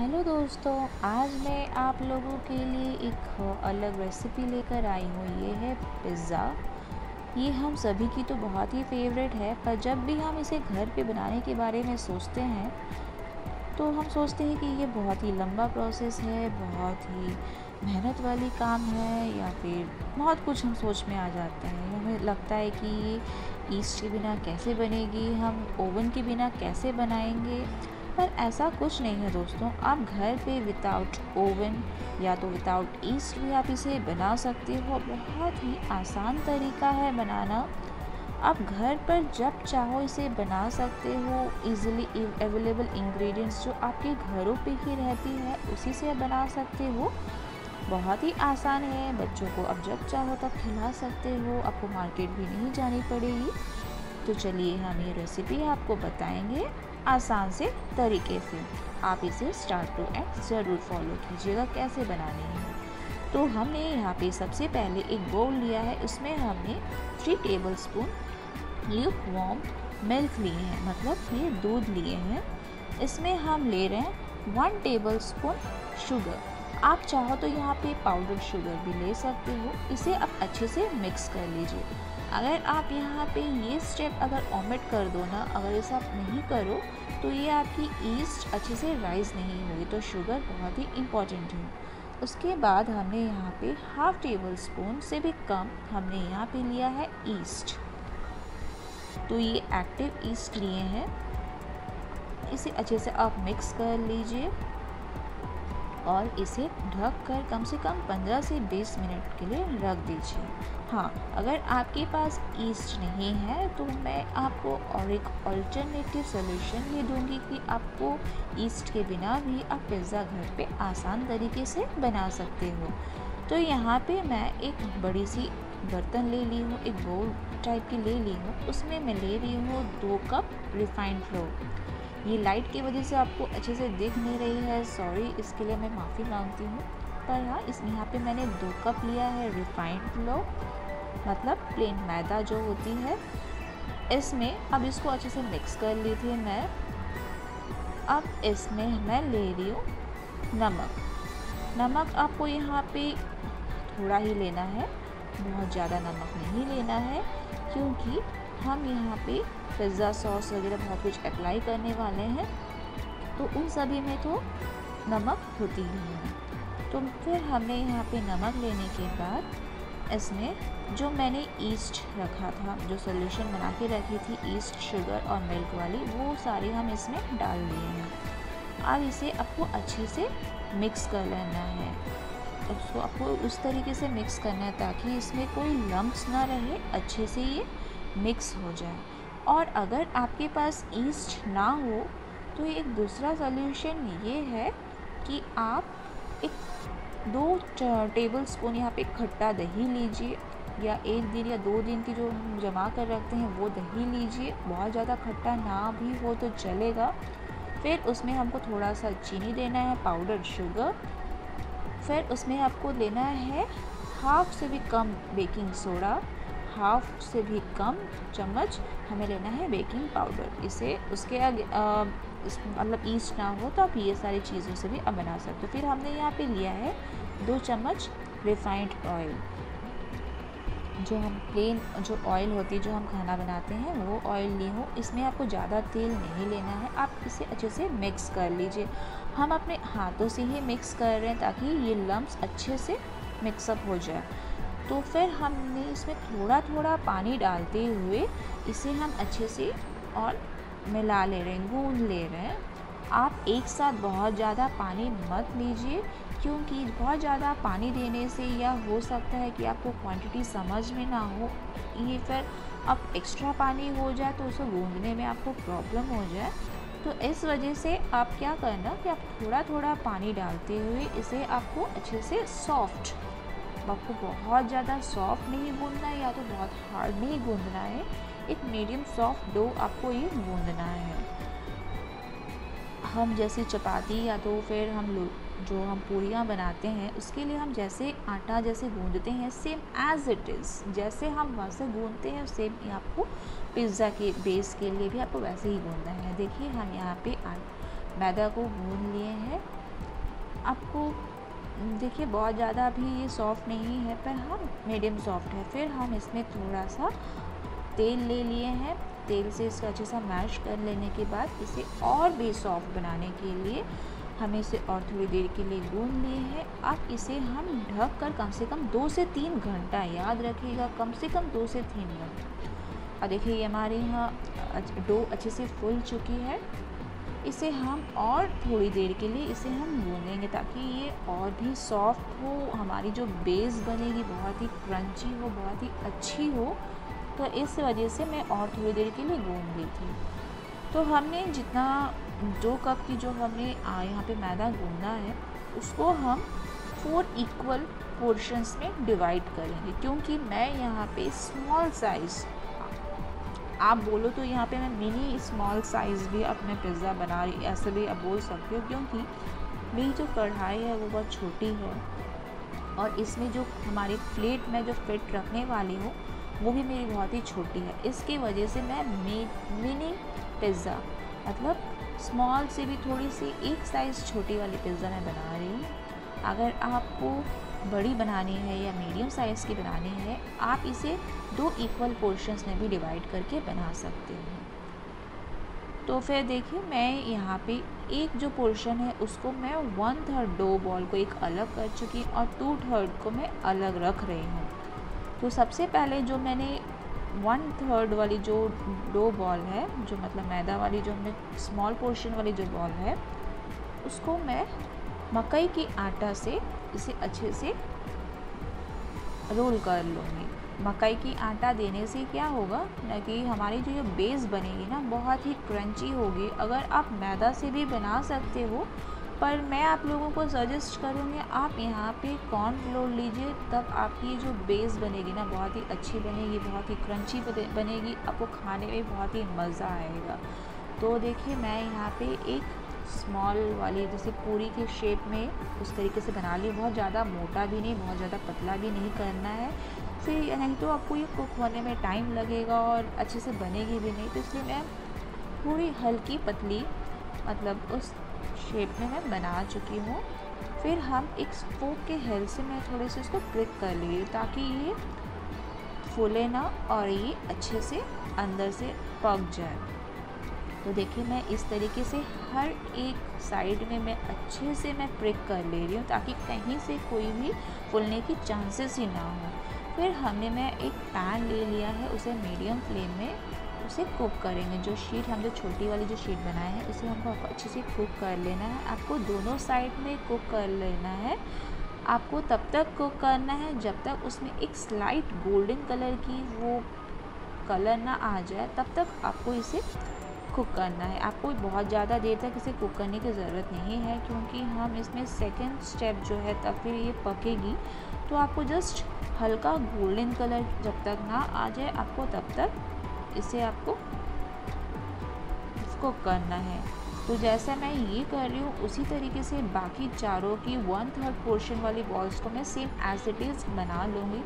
Hello दोस्तों, आज मैं आप लोगों के लिए एक अलग रेसिपी लेकर आई हूँ। ये है पिज़्ज़ा ये हम सभी की तो बहुत ही फेवरेट है, पर जब भी हम इसे घर पे बनाने के बारे में सोचते हैं तो हम सोचते हैं कि ये बहुत ही लंबा प्रोसेस है, बहुत ही मेहनत वाली काम है, या फिर बहुत कुछ हम सोच में आ जाते हैं। हमें लगता है कि ये ईस्ट के बिना कैसे बनेगी, हम ओवन के बिना कैसे बनाएँगे? पर ऐसा कुछ नहीं है दोस्तों। आप घर पे विदाउट ओवन या तो विदाउट ईस्ट भी आप इसे बना सकते हो। बहुत ही आसान तरीका है बनाना। आप घर पर जब चाहो इसे बना सकते हो। इजीली अवेलेबल इंग्रेडिएंट्स जो आपके घरों पे ही रहती है, उसी से बना सकते हो। बहुत ही आसान है। बच्चों को अब जब चाहो तब खिला सकते हो। आपको मार्केट भी नहीं जानी पड़ेगी। तो चलिए हम ये रेसिपी आपको बताएँगे। आसान से तरीके से। आप इसे स्टार्ट टू एंड ज़रूर फॉलो कीजिएगा, कैसे बनाने हैं। तो हमने यहाँ पे सबसे पहले एक बोल लिया है, उसमें हमने three tablespoon lukewarm milk लिए हैं मतलब ये दूध लिए हैं। इसमें हम ले रहे हैं वन टेबल स्पून शुगर आप चाहो तो यहाँ पे पाउडर शुगर भी ले सकते हो। इसे आप अच्छे से मिक्स कर लीजिए। अगर आप यहाँ पे ये स्टेप अगर ओमिट कर दो ना, अगर इसे आप नहीं करो तो ये आपकी ईस्ट अच्छे से राइज नहीं होगी तो शुगर बहुत ही इंपॉर्टेंट है। उसके बाद हमने यहाँ पे हाफ़ टेबल स्पून से भी कम हमने यहाँ पे लिया है ईस्ट तो ये एक्टिव ईस्ट लिए हैं। इसे अच्छे से आप मिक्स कर लीजिए। और इसे ढक कर कम से कम 15 से 20 मिनट के लिए रख दीजिए। हाँ अगर आपके पास ईस्ट नहीं है तो मैं आपको और एक अल्टरनेटिव सोल्यूशन ये दूँगी कि आपको ईस्ट के बिना भी आप पिज़्ज़ा घर पे आसान तरीके से बना सकते हो। तो यहाँ पे मैं एक बड़ी सी बर्तन ले ली हूँ, एक बोल टाइप की ले ली हूँ। उसमें मैं ले रही हूँ दो कप रिफाइंड फ्लोर ये लाइट की वजह से आपको अच्छे से दिख नहीं रही है। सॉरी इसके लिए मैं माफ़ी मांगती हूँ। पर हाँ इस यहाँ पे मैंने दो कप लिया है रिफाइंड फ्लो मतलब प्लेन मैदा जो होती है। इसमें अब इसको अच्छे से मिक्स कर ली थी मैं। अब इसमें मैं ले रही हूँ नमक। नमक आपको यहाँ पे थोड़ा ही लेना है। बहुत ज़्यादा नमक नहीं लेना है, क्योंकि हम यहाँ पे पिज़्ज़ा सॉस वगैरह बहुत कुछ अप्लाई करने वाले हैं। तो उन सभी में तो नमक होती ही है। तो फिर हमने यहाँ पे नमक लेने के बाद इसमें जो मैंने ईस्ट रखा था, जो सोल्यूशन बना के रखी थी ईस्ट शुगर और मिल्क वाली, वो सारी हम इसमें डाल दिए हैं। अब इसे आपको अच्छे से मिक्स कर लेना है। उसको आपको उस तरीके से मिक्स करना है ताकि इसमें कोई लम्ब्स ना रहे, अच्छे से ये मिक्स हो जाए। और अगर आपके पास ईस्ट ना हो तो एक दूसरा सॉल्यूशन ये है कि आप एक दो टेबल स्पून यहाँ पे खट्टा दही लीजिए, या एक दिन या दो दिन की जो हम जमा कर रखते हैं, वो दही लीजिए। बहुत ज़्यादा खट्टा ना भी हो तो चलेगा फिर उसमें हमको थोड़ा सा चीनी देना है पाउडर शुगर फिर उसमें आपको लेना है हाफ़ से भी कम बेकिंग सोडा हाफ़ से भी कम चम्मच हमें लेना है बेकिंग पाउडर इसे उसके आगे मतलब ईस्ट ना हो तो आप ये सारी चीज़ों से भी अब बना सकते हो। फिर हमने यहाँ पे लिया है दो चम्मच रिफाइंड ऑयल जो हम प्लेन जो ऑयल होती है, जो हम खाना बनाते हैं, वो ऑयल ली हो। इसमें आपको ज़्यादा तेल नहीं लेना है। आप इसे अच्छे से मिक्स कर लीजिए। हम अपने हाथों से ही मिक्स कर रहे हैं ताकि ये लम्ब्स अच्छे से मिक्सअप हो जाए। तो फिर हमने इसमें थोड़ा थोड़ा पानी डालते हुए इसे हम अच्छे से और मिला ले रहे हैं, गूंद ले रहे हैं। आप एक साथ बहुत ज़्यादा पानी मत लीजिए, क्योंकि बहुत ज़्यादा पानी देने से यह हो सकता है कि आपको क्वांटिटी समझ में ना हो, ये फिर अब एक्स्ट्रा पानी हो जाए तो उसे गूंदने में आपको प्रॉब्लम हो जाए। तो इस वजह से आप क्या करना कि आप थोड़ा थोड़ा पानी डालते हुए इसे आपको अच्छे से सॉफ्ट आपको बहुत ज़्यादा सॉफ्ट नहीं गूंदना है, या तो बहुत हार्ड नहीं गूंदना है। एक मीडियम सॉफ्ट डो आपको ये गूंदना है। हम जैसे चपाती या तो फिर हम लोग जो हम पूरियाँ बनाते हैं, उसके लिए हम जैसे आटा जैसे गूंदते हैं सेम एज़ इट इज़ जैसे हम वैसे गूंदते हैं सेम ही आपको पिज़्ज़ा के बेस के लिए भी आपको वैसे ही गूंदना है। देखिए, हम यहाँ पे मैदा को गूंद लिए हैं। आपको देखिए, बहुत ज़्यादा अभी ये सॉफ्ट नहीं है, पर हाँ मीडियम सॉफ्ट है। फिर हम इसमें थोड़ा सा तेल ले लिए हैं। तेल से इसको अच्छे से मैश कर लेने के बाद इसे और भी सॉफ्ट बनाने के लिए हमें इसे और थोड़ी देर के लिए गूंद लिए हैं। अब इसे हम ढक कर कम से कम दो से तीन घंटा, याद रखिएगा, कम से कम दो से तीन घंटा। और देखिए, ये हमारे यहाँ डो अच्छे से फूल चुकी है। इसे हम और थोड़ी देर के लिए इसे हम गूँधेंगे ताकि ये और भी सॉफ्ट हो, हमारी जो बेस बनेगी बहुत ही क्रंची हो, बहुत ही अच्छी हो। तो इस वजह से मैं और थोड़ी देर के लिए गूँध ली थी। तो हमने जितना, दो कप की जो हमने यहाँ पे मैदा गूंदा है, उसको हम फोर इक्वल पोर्शंस में डिवाइड करेंगे। क्योंकि मैं यहाँ पे स्मॉल साइज़ आप बोलो तो यहाँ पे मैं मिनी स्मॉल साइज़ भी अपने पिज़्ज़ा बना रही, ऐसे भी आप बोल सकते हो, क्योंकि मेरी जो कढ़ाई है वो बहुत छोटी है। और इसमें जो हमारी प्लेट में जो फिट रखने वाली हूँ, वो भी मेरी बहुत ही छोटी है। इसकी वजह से मैं मिनी पिज़्ज़ा मतलब स्मॉल से भी थोड़ी सी एक साइज़ छोटी वाली पिज़्ज़ा मैं बना रही हूँ। अगर आपको बड़ी बनानी है या मीडियम साइज़ की बनानी है, आप इसे दो इक्वल पोर्शंस में भी डिवाइड करके बना सकते हैं। तो फिर देखिए, मैं यहाँ पे एक जो पोर्शन है, उसको मैं वन थर्ड डो बॉल को एक अलग कर चुकी और टू थर्ड को मैं अलग रख रही हूँ। तो सबसे पहले जो मैंने वन थर्ड वाली जो डो बॉल है, जो मतलब मैदा वाली जो हमने स्मॉल पोर्शन वाली जो बॉल है, उसको मैं मकई की आटा से इसे अच्छे से रोल कर लूँगी। मकई की आटा देने से क्या होगा ना कि हमारी जो ये बेस बनेगी ना, बहुत ही क्रंची होगी। अगर आप मैदा से भी बना सकते हो, पर मैं आप लोगों को सजेस्ट करूँगी, आप यहाँ पे कॉर्न फ्लोर लीजिए, तब आपकी जो बेस बनेगी ना, बहुत ही अच्छी बनेगी, बहुत ही क्रंची बनेगी, आपको खाने में बहुत ही मज़ा आएगा। तो देखिए, मैं यहाँ पे एक स्मॉल वाली, जैसे पूरी के शेप में उस तरीके से बना ली। बहुत ज़्यादा मोटा भी नहीं, बहुत ज़्यादा पतला भी नहीं करना है। फिर नहीं तो आपको ये कुक होने में टाइम लगेगा और अच्छे से बनेगी भी नहीं। तो इसलिए मैं पूरी हल्की पतली मतलब उस शेप में मैं बना चुकी हूँ। फिर हम एक स्पोक के हेल्प से मैं थोड़े से इसको प्रिक कर ली ताकि ये फूले ना और ये अच्छे से अंदर से पक जाए। तो देखिए, मैं इस तरीके से हर एक साइड में मैं अच्छे से मैं प्रिक कर ले रही हूँ ताकि कहीं से कोई भी फूलने की चांसेस ही ना हो। फिर हमने, मैं एक पैन ले लिया है, उसे मीडियम फ्लेम में उसे कुक करेंगे। जो शीट हम जो छोटी वाली जो शीट बनाए हैं, उसे हमको अच्छे से कुक कर लेना है। आपको दोनों साइड में कुक कर लेना है। आपको तब तक कुक करना है जब तक उसमें एक स्लाइट गोल्डन कलर की वो कलर ना आ जाए, तब तक आपको इसे कुक करना है। आपको बहुत ज़्यादा देर तक इसे कुक करने की ज़रूरत नहीं है, क्योंकि हम इसमें सेकेंड स्टेप जो है, तब फिर ये पकेगी। तो आपको जस्ट हल्का गोल्डन कलर जब तक ना आ जाए, आपको तब तक इसे आपको कुक करना है। तो जैसा मैं ये कर रही हूँ, उसी तरीके से बाकी चारों की वन थर्ड पोर्शन वाली बॉल्स को मैं सेम एज इट इज़ बना लूँगी।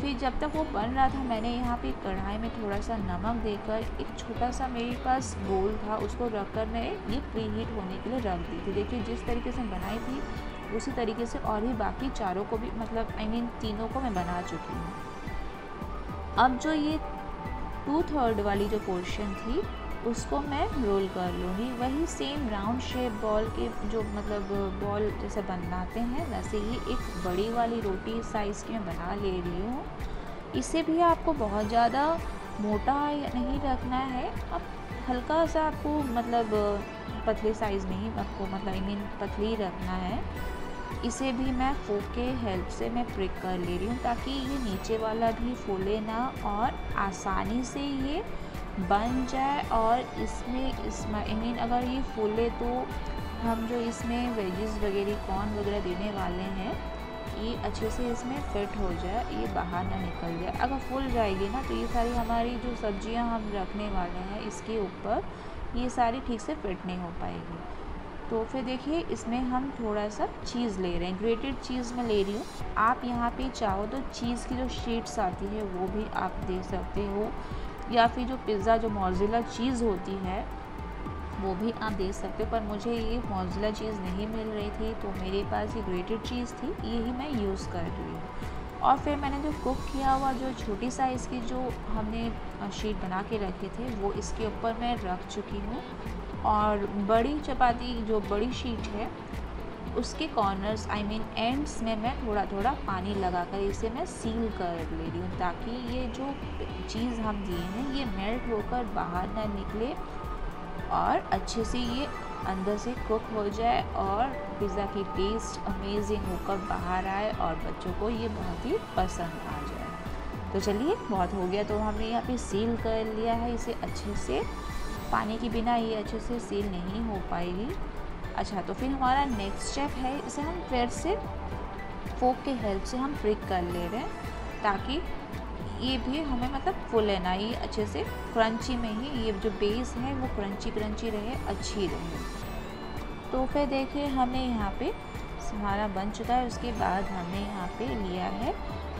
फिर जब तक वो बन रहा था मैंने यहाँ पे कढ़ाई में थोड़ा सा नमक देकर एक छोटा सा मेरे पास बोल था उसको रख कर मैं ये प्री हीट होने के लिए रख दी थी। देखिए जिस तरीके से बनाई थी उसी तरीके से और भी बाकी चारों को भी मतलब आई I मीन mean, तीनों को मैं बना चुकी हूँ। अब जो ये टू थर्ड वाली जो पोर्शन थी उसको मैं रोल कर लूँगी। वही सेम राउंड शेप बॉल के जो मतलब बॉल जैसे बनाते हैं, वैसे ही एक बड़ी वाली रोटी साइज़ की मैं बना ले रही हूँ। इसे भी आपको बहुत ज़्यादा मोटा नहीं रखना है। अब हल्का सा आपको मतलब पतले साइज़ नहीं आपको मतलब आई मीन पतली रखना है। इसे भी मैं फोक के हेल्प से मैं प्रिक कर ले रही हूँ ताकि ये नीचे वाला भी फूले ना और आसानी से ये बन जाए और इसमें इस आई मीन अगर ये फूले तो हम जो इसमें वेजेस वगैरह कॉर्न वगैरह देने वाले हैं, ये अच्छे से इसमें फिट हो जाए, ये बाहर ना निकल जाए। अगर फूल जाएगी ना तो ये सारी हमारी जो सब्ज़ियाँ हम रखने वाले हैं, इसके ऊपर, ये सारी ठीक से फिट नहीं हो पाएगी। तो फिर देखिए, इसमें हम थोड़ा सा चीज़ ले रहे हैं। ग्रेटेड चीज़ मैं ले रही हूँ। आप यहाँ पे चाहो तो चीज़ की जो शीट्स आती है, वो भी आप दे सकते हो। या फिर जो पिज़्ज़ा, जो मोरजिला चीज़ होती है, वो भी आप दे सकते हो, पर मुझे ये मौजला चीज़ नहीं मिल रही थी तो मेरे पास ये ग्रेटेड चीज़ थी, यही मैं यूज़ कर रही हूँ। और फिर मैंने जो कुक किया हुआ, जो छोटी साइज़ की जो हमने शीट बना के रखे थे, वो इसके ऊपर मैं रख चुकी हूँ। और बड़ी चपाती, जो बड़ी शीट है उसके कॉर्नर्स आई मीन एंड्स में मैं थोड़ा थोड़ा पानी लगा कर इसे मैं सील कर ले रही हूँ ताकि ये जो चीज़ हम दिए हैं, ये मेल्ट होकर बाहर ना निकले और अच्छे से ये अंदर से कुक हो जाए और पिज़्ज़ा की टेस्ट अमेजिंग होकर बाहर आए और बच्चों को ये बहुत ही पसंद आ जाए। तो चलिए, बहुत हो गया तो हमने यहाँ पे सील कर लिया है। इसे अच्छे से, पानी के बिना ये अच्छे से सील नहीं हो पाएगी। अच्छा तो फिर हमारा नेक्स्ट स्टेप है, इसे हम फिर से फोक के हेल्प से हम फ्रिक कर ले रहे हैं, ताकि ये भी हमें मतलब फुल है ना, ये अच्छे से क्रंची में ही, ये जो बेस है, वो क्रंची क्रंची रहे, अच्छी रहे। तो फिर देखिए, हमें यहाँ पे हमारा बन चुका है, उसके बाद हमने यहाँ पे लिया है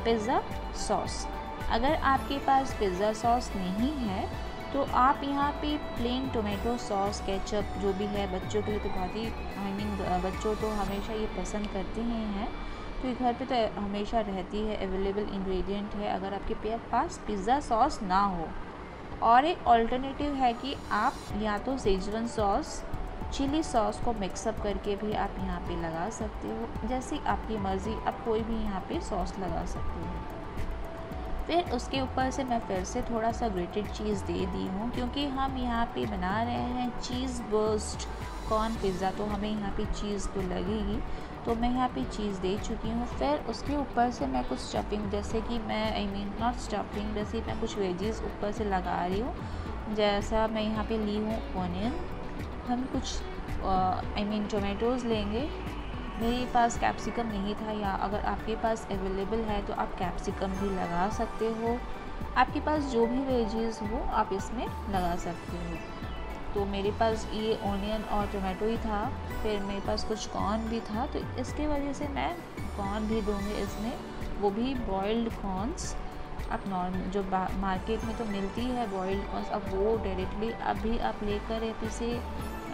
पिज़्ज़ा सॉस अगर आपके पास पिज़्ज़ा सॉस नहीं है तो आप यहाँ पे प्लेन टोमेटो सॉस केचप जो भी है बच्चों के लिए तो बहुत ही आई मीन बच्चों तो हमेशा ये पसंद करते ही हैं। तो घर पे तो हमेशा रहती है अवेलेबल इंग्रेडिएंट है। अगर आपके पास पिज़्ज़ा सॉस ना हो। और एक ऑल्टरनेटिव है कि आप या तो सेजवन सॉस चिली सॉस को मिक्सअप करके भी आप यहाँ पे लगा सकते हो। जैसी आपकी मर्ज़ी, आप कोई भी यहाँ पे सॉस लगा सकते हो। फिर उसके ऊपर से मैं फिर से थोड़ा सा ग्रेटेड चीज़ दे दी हूँ, क्योंकि हम यहाँ पे बना रहे हैं चीज़ बर्स्ट कॉर्न पिज़्ज़ा तो हमें यहाँ पे चीज़ तो लगेगी। तो मैं यहाँ पे चीज़ दे चुकी हूँ। फिर उसके ऊपर से मैं कुछ स्टफिंग जैसे कि मैं आई मीन नॉट स्टफिंग जैसे मैं कुछ वेजेस ऊपर से लगा रही हूँ। जैसा मैं यहाँ पे ली हूँ ओनियन हम कुछ आई मीन टोमेटोज़ लेंगे। मेरे पास कैप्सिकम नहीं था या अगर आपके पास अवेलेबल है तो आप कैप्सिकम भी लगा सकते हो। आपके पास जो भी वेजेस हो, आप इसमें लगा सकते हो। तो मेरे पास ये ऑनियन और टोमेटो ही था, फिर मेरे पास कुछ कॉर्न भी था तो इसके वजह से मैं कॉर्न भी दूँगी इसमें। वो भी बॉयल्ड कॉर्नस आप नॉर्मल जो मार्केट में तो मिलती है बॉयल्ड कॉर्नस अब वो डायरेक्टली अभी आप लेकर इसे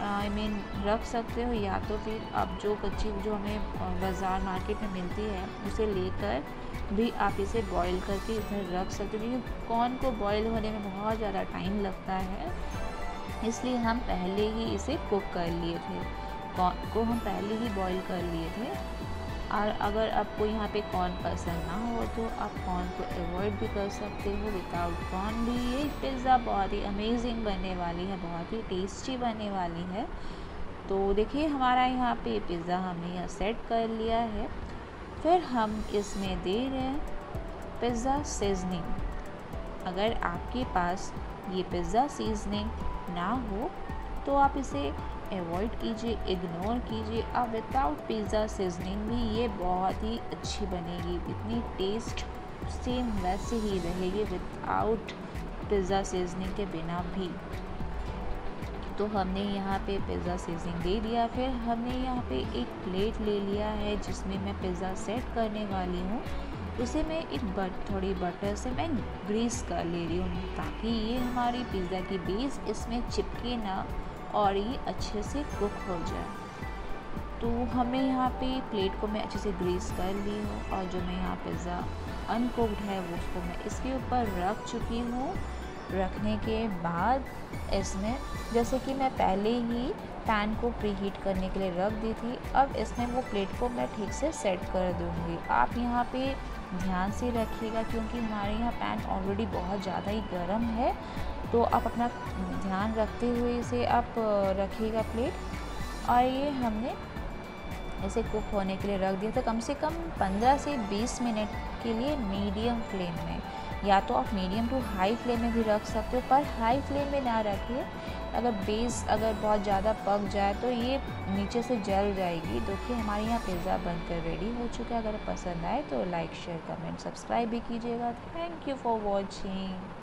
आई मीन रख सकते हो या तो फिर आप जो कच्ची जो हमें बाज़ार मार्केट में मिलती है, उसे लेकर भी आप इसे बॉईल करके इधर रख सकते हो। क्योंकि कॉर्न को बॉईल होने में बहुत ज़्यादा टाइम लगता है, इसलिए हम पहले ही इसे कुक कर लिए थे। कॉर्न को हम पहले ही बॉईल कर लिए थे। और अगर आपको यहाँ पे कॉर्न पसंद ना हो तो आप कॉर्न को अवॉइड भी कर सकते हो विदाउट कॉर्न भी। ये पिज़्ज़ा बहुत ही अमेजिंग बनने वाली है, बहुत ही टेस्टी बनने वाली है। तो देखिए, हमारा यहाँ पे पिज़्ज़ा हमने यहाँ सेट कर लिया है। फिर हम इसमें दे रहे हैं पिज़्ज़ा सीजनिंग अगर आपके पास ये पिज़्ज़ा सीजनिंग ना हो तो आप इसे अवॉइड कीजिए इग्नोर कीजिए। अब विदाउट पिज़्ज़ा सीजनिंग भी ये बहुत ही अच्छी बनेगी। इतनी टेस्ट सेम वैसे ही रहेगी विदाउट पिज़्ज़ा सीजनिंग के बिना भी। तो हमने यहाँ पे पिज़्ज़ा सीजनिंग दे दिया। फिर हमने यहाँ पे एक प्लेट ले लिया है जिसमें मैं पिज़्ज़ा सेट करने वाली हूँ। उसे मैं एक बट थोड़ी बटर से मैं ग्रीस कर ले रही हूँ ताकि ये हमारी पिज़्ज़ा की बेस इसमें चिपके ना। और ये अच्छे से कुक हो जाए। तो हमें यहाँ पे प्लेट को मैं अच्छे से ग्रीस कर ली हूँ और जो मैं यहाँ पिज़्ज़ा अनकुकड है, वो उसको मैं इसके ऊपर रख चुकी हूँ। रखने के बाद इसमें, जैसे कि मैं पहले ही पैन को प्री हीट करने के लिए रख दी थी, अब इसमें वो प्लेट को मैं ठीक से सेट कर दूँगी। आप यहाँ पे ध्यान से रखिएगा क्योंकि हमारे यहाँ पैन ऑलरेडी बहुत ज़्यादा ही गर्म है। तो आप अपना ध्यान रखते हुए इसे आप रखिएगा प्लेट। और ये हमने इसे कुक होने के लिए रख दिया था। कम से कम 15 से 20 मिनट के लिए मीडियम फ्लेम में, या तो आप मीडियम टू हाई फ्लेम में भी रख सकते हो, पर हाई फ्लेम में ना रखिए। अगर बेस अगर बहुत ज़्यादा पक जाए तो ये नीचे से जल जाएगी। देखिए, हमारे यहाँ पिज़्ज़ा बनकर रेडी हो चुका है। अगर पसंद आए तो लाइक, शेयर, कमेंट, सब्सक्राइब भी कीजिएगा। Thank you for watching.